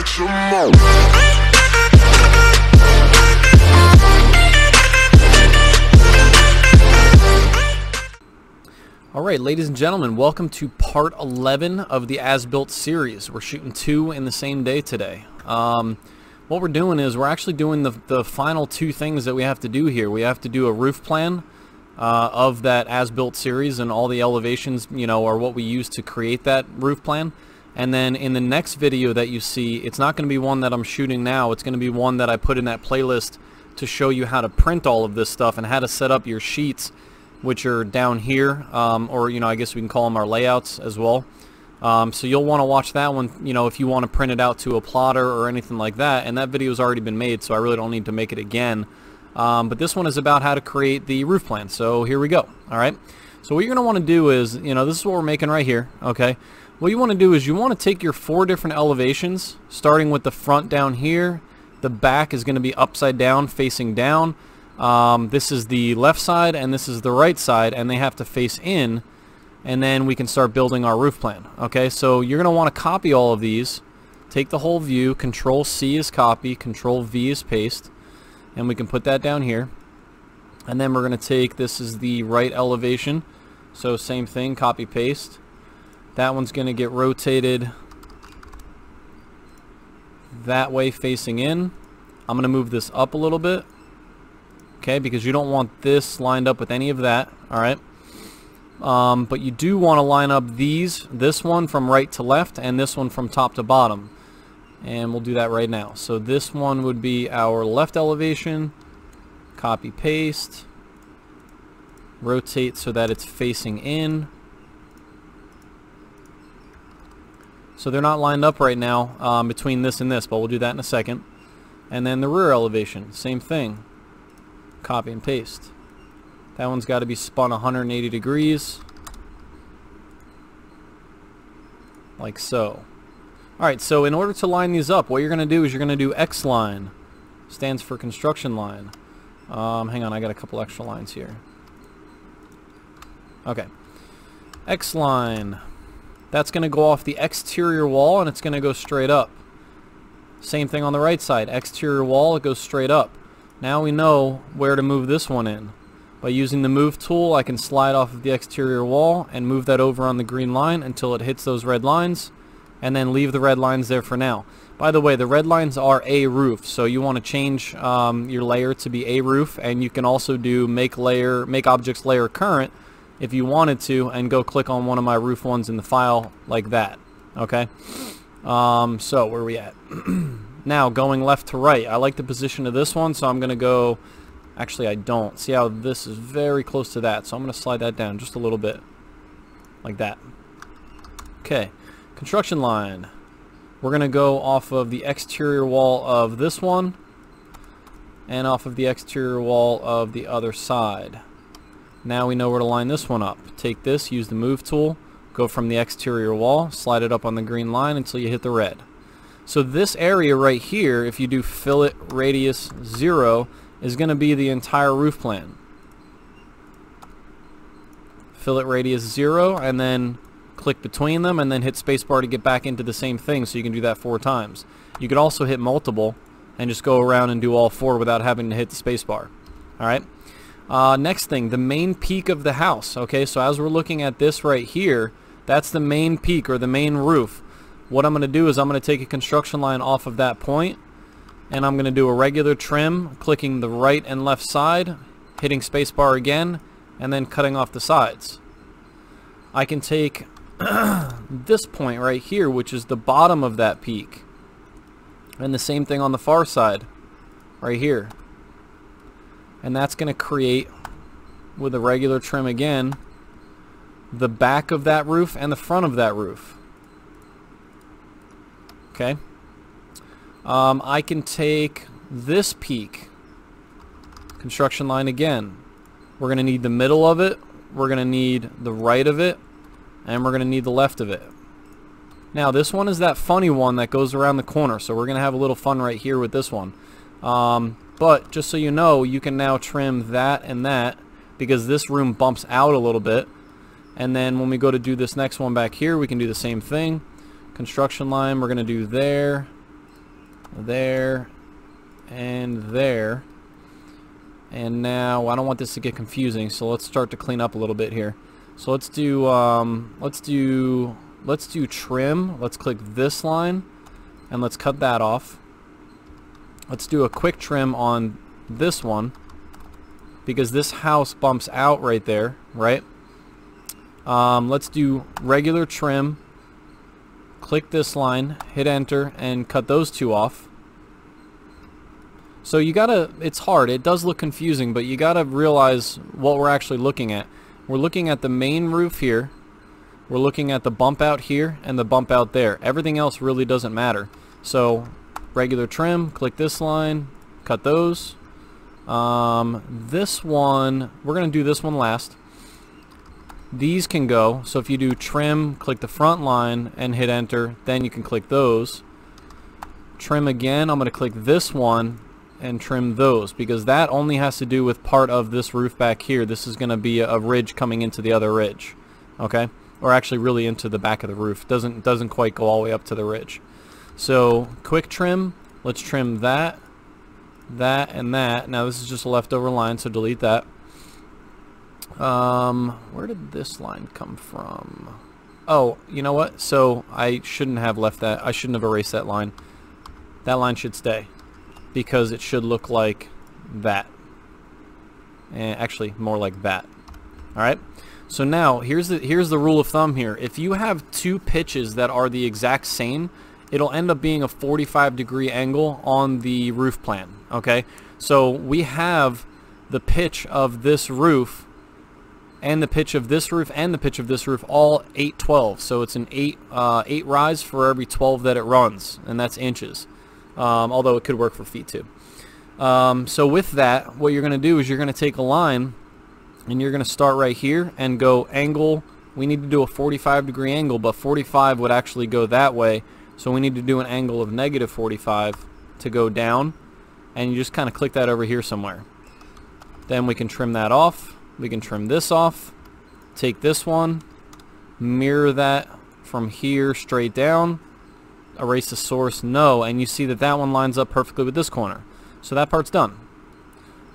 get your. All right, ladies and gentlemen, welcome to part 11 of the As-Built series. We're shooting two in the same day today. Um, what we're doing is we're actually doing the, the final two things that we have to do here. We have to do a roof plan uh, of that As-Built series and all the elevations, you know, are what we use to create that roof plan. And then in the next video that you see, it's not going to be one that I'm shooting now. It's going to be one that I put in that playlist to show you how to print all of this stuff and how to set up your sheets which are down here, um, or you know, I guess we can call them our layouts as well. Um, so you'll want to watch that one, you know, if you want to print it out to a plotter or anything like that. And that video has already been made, so I really don't need to make it again. Um, but this one is about how to create the roof plan. So here we go. All right. So what you're going to want to do is, you know, this is what we're making right here. Okay. What you want to do is you want to take your four different elevations, starting with the front down here. The back is going to be upside down, facing down. Um, this is the left side and this is the right side and they have to face in and then we can start building our roof plan. Okay, so you're going to want to copy all of these. Take the whole view, Control C is copy, Control V is paste, and we can put that down here. And then we're going to take, this is the right elevation, so same thing, copy paste. That one's going to get rotated that way facing in. I'm going to move this up a little bit okay because you don't want this lined up with any of that alright um, but you do want to line up these this one from right to left and this one from top to bottom. And we'll do that right now. So this one would be our left elevation copy paste rotate so that it's facing in so they're not lined up right now um, between this and this but we'll do that in a second and then the rear elevation same thing copy and paste. That one's got to be spun 180 degrees. Like so. Alright, so in order to line these up, what you're going to do is you're going to do X line. Stands for construction line. Um, hang on, I got a couple extra lines here. Okay. X line. That's going to go off the exterior wall and it's going to go straight up. Same thing on the right side. Exterior wall, it goes straight up. Now we know where to move this one in. By using the move tool I can slide off of the exterior wall and move that over on the green line until it hits those red lines and then leave the red lines there for now. By the way the red lines are a roof so you want to change um, your layer to be a roof and you can also do make layer make objects layer current if you wanted to and go click on one of my roof ones in the file like that okay um, so where are we at Now, going left to right, I like the position of this one, so I'm going to go... Actually, I don't. See how this is very close to that, so I'm going to slide that down just a little bit. Like that. Okay. Construction line. We're going to go off of the exterior wall of this one and off of the exterior wall of the other side. Now we know where to line this one up. Take this, use the move tool, go from the exterior wall, slide it up on the green line until you hit the red. So this area right here, if you do fillet radius 0, is going to be the entire roof plan. Fillet radius 0, and then click between them, and then hit spacebar to get back into the same thing, so you can do that four times. You could also hit multiple, and just go around and do all four without having to hit the spacebar. Alright? Uh, next thing, the main peak of the house. Okay, so as we're looking at this right here, that's the main peak, or the main roof. What I'm going to do is I'm going to take a construction line off of that point and I'm going to do a regular trim clicking the right and left side hitting spacebar again and then cutting off the sides. I can take this point right here which is the bottom of that peak and the same thing on the far side right here and that's going to create with a regular trim again the back of that roof and the front of that roof. Okay? Um, I can take this peak construction line again. We're gonna need the middle of it we're gonna need the right of it and we're gonna need the left of it. Now this one is that funny one that goes around the corner so we're gonna have a little fun right here with this one. Um, but just so you know you can now trim that and that because this room bumps out a little bit and then when we go to do this next one back here we can do the same thing construction line we're going to do there there, and there. And now, I don't want this to get confusing, so let's start to clean up a little bit here. So let's do, um, let's do, let's do trim. Let's click this line, and let's cut that off. Let's do a quick trim on this one, because this house bumps out right there, right? Um, let's do regular trim. Click this line, hit enter, and cut those two off. So you gotta, it's hard, it does look confusing, but you gotta realize what we're actually looking at. We're looking at the main roof here, we're looking at the bump out here, and the bump out there. Everything else really doesn't matter. So, regular trim, click this line, cut those. Um, this one, we're gonna do this one last. These can go, so if you do trim, click the front line, and hit enter, then you can click those. Trim again, I'm gonna click this one, and trim those because that only has to do with part of this roof back here. This is going to be a ridge coming into the other ridge, okay? Or actually really into the back of the roof. Doesn't doesn't quite go all the way up to the ridge. So quick trim. Let's trim that, that, and that. Now this is just a leftover line, so delete that. Um, where did this line come from? Oh, you know what? So I shouldn't have left that. I shouldn't have erased that line. That line should stay because it should look like that. And actually, more like that. All right. So now here's the here's the rule of thumb here. If you have two pitches that are the exact same, it'll end up being a 45 degree angle on the roof plan. Okay. So we have the pitch of this roof and the pitch of this roof and the pitch of this roof all 812 so it's an 8 uh, 8 rise for every 12 that it runs and that's inches um, although it could work for feet too. Um, so with that, what you're going to do is you're going to take a line and you're going to start right here and go angle. We need to do a 45 degree angle, but 45 would actually go that way. So we need to do an angle of negative 45 to go down. And you just kind of click that over here somewhere. Then we can trim that off. We can trim this off. Take this one. Mirror that from here straight down erase the source, no, and you see that that one lines up perfectly with this corner. So that part's done.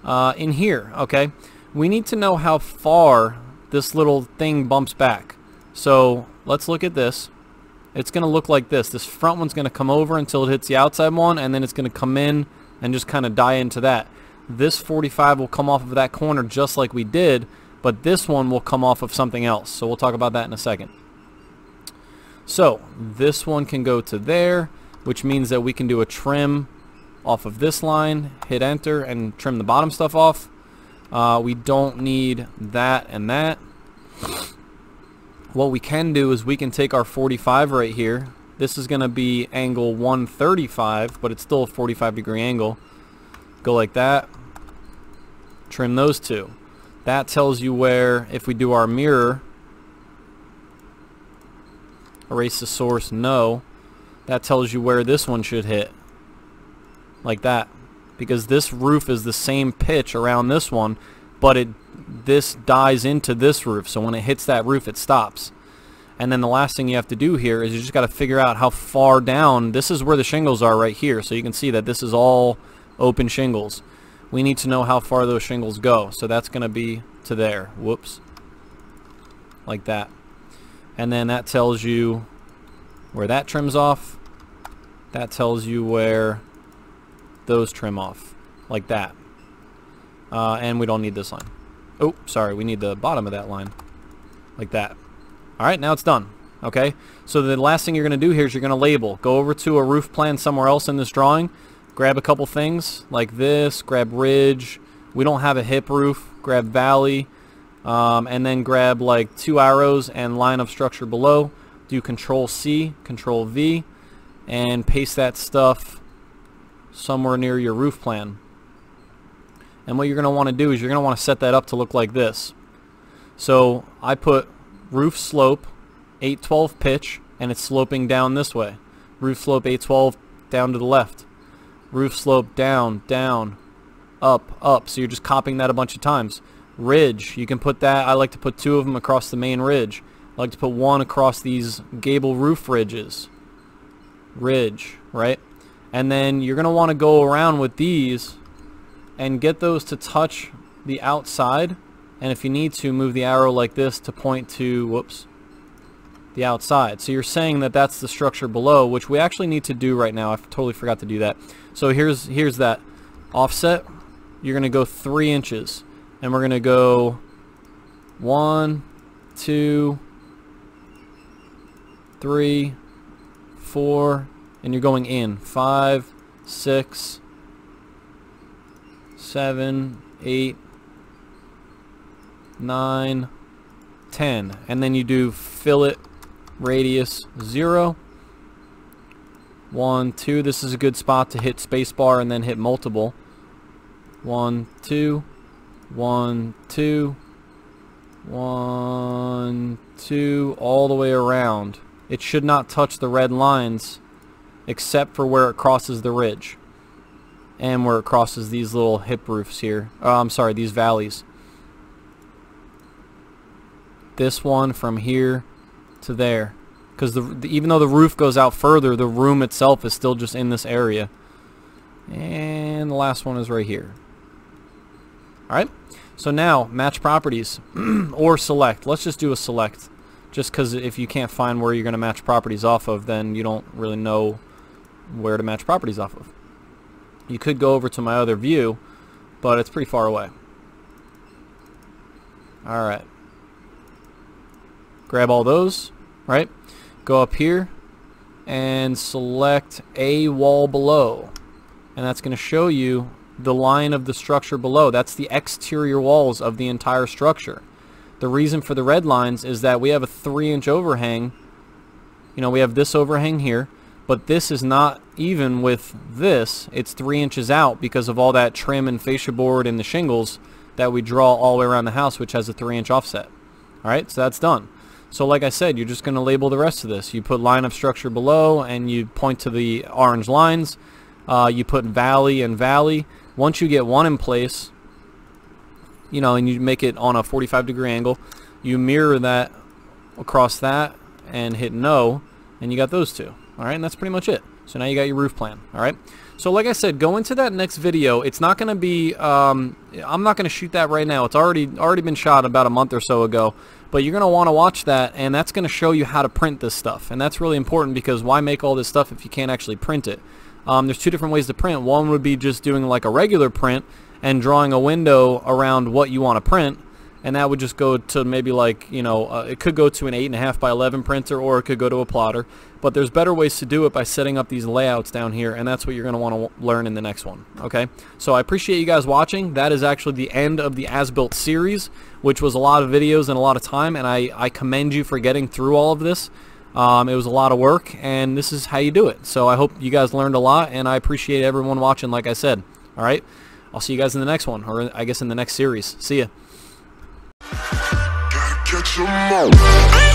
Uh, in here, okay, we need to know how far this little thing bumps back. So let's look at this. It's going to look like this. This front one's going to come over until it hits the outside one, and then it's going to come in and just kind of die into that. This 45 will come off of that corner just like we did, but this one will come off of something else. So we'll talk about that in a second. So this one can go to there, which means that we can do a trim off of this line, hit enter, and trim the bottom stuff off. Uh, we don't need that and that. What we can do is we can take our 45 right here. This is going to be angle 135, but it's still a 45 degree angle. Go like that. Trim those two. That tells you where, if we do our mirror, erase the source no that tells you where this one should hit like that because this roof is the same pitch around this one but it this dies into this roof. So when it hits that roof it stops. And then the last thing you have to do here is you just got to figure out how far down this is where the shingles are right here. So you can see that this is all open shingles. We need to know how far those shingles go. So that's going to be to there. Whoops. Like that. And then that tells you where that trims off. That tells you where those trim off. Like that. Uh, and we don't need this line oh sorry we need the bottom of that line. Like that. Alright now it's done. Okay? So the last thing you're gonna do here is you're gonna label. Go over to a roof plan somewhere else in this drawing. Grab a couple things like this grab ridge. We don't have a hip roof. Grab valley. Um, and then grab like two arrows and line of structure below. Do control C control V and paste that stuff somewhere near your roof plan and what you're going to want to do is you're going to want to set that up to look like this so I put roof slope 812 pitch and it's sloping down this way roof slope 812 down to the left roof slope down down up up so you're just copying that a bunch of times ridge. You can put that, I like to put two of them across the main ridge. I like to put one across these gable roof ridges. Ridge, right? And then you're going to want to go around with these and get those to touch the outside. And if you need to, move the arrow like this to point to, whoops, the outside. So you're saying that that's the structure below, which we actually need to do right now. I totally forgot to do that. So here's here's that offset. You're to go three inches. And we're to go one, two, three, four, and you're going in. Five, six, seven, eight, nine, ten. And then you do fillet radius zero, one, two. This is a good spot to hit spacebar and then hit multiple. One, two, one, two, one, two, all the way around. It should not touch the red lines except for where it crosses the ridge and where it crosses these little hip roofs here. Oh, I'm sorry, these valleys. This one from here to there. Because the, the, even though the roof goes out further, the room itself is still just in this area. And the last one is right here. Alright, so now match properties or select. Let's just do a select. Just because if you can't find where you're going to match properties off of, then you don't really know where to match properties off of. You could go over to my other view, but it's pretty far away. Alright. Grab all those, right? Go up here and select a wall below. And that's going to show you the line of the structure below. That's the exterior walls of the entire structure. The reason for the red lines is that we have a 3 inch overhang. You know, we have this overhang here but this is not even with this. It's three inches out because of all that trim and fascia board and the shingles that we draw all the way around the house, which has a three inch offset. All right, so that's done. So like I said, you're just going to label the rest of this. You put line of structure below and you point to the orange lines. Uh, you put valley and valley. Once you get one in place, you know, and you make it on a 45 degree angle, you mirror that across that and hit no, and you got those two. Alright, and that's pretty much it. So now you got your roof plan. Alright. So like I said, go into that next video. It's not going to be, um, I'm not going to shoot that right now. It's already already been shot about a month or so ago. But you're going to want to watch that, and that's going to show you how to print this stuff. And that's really important because why make all this stuff if you can't actually print it? Um, there's two different ways to print. One would be just doing like a regular print and drawing a window around what you want to print and that would just go to maybe like you know uh, it could go to an 8.5 by 11 printer or it could go to a plotter. But there's better ways to do it by setting up these layouts down here and that's what you're going to want to learn in the next one okay? So I appreciate you guys watching. That is actually the end of the as-built series which was a lot of videos and a lot of time and I, I commend you for getting through all of this. Um, it was a lot of work and this is how you do it. So I hope you guys learned a lot and I appreciate everyone watching like I said alright I'll see you guys in the next one or I guess in the next series. See ya 'em all.